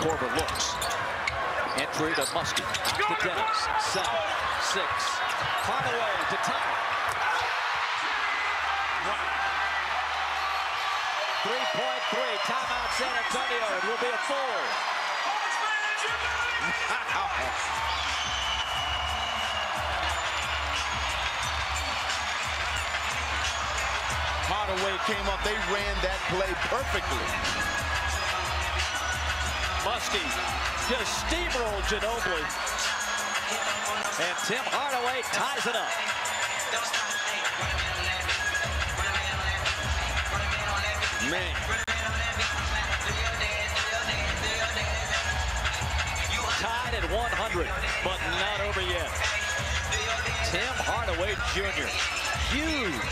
Korver looks. Entry to Muskie. Out to Dennis. Seven, six. Hardaway to tie. Three-point three. Timeout San Antonio. It will be a full. Hardaway came up. They ran that play perfectly. Muskie just steamrolled Ginobili. And Tim Hardaway ties it up. Man. Tied at 100, but not over yet. Tim Hardaway Jr. Huge.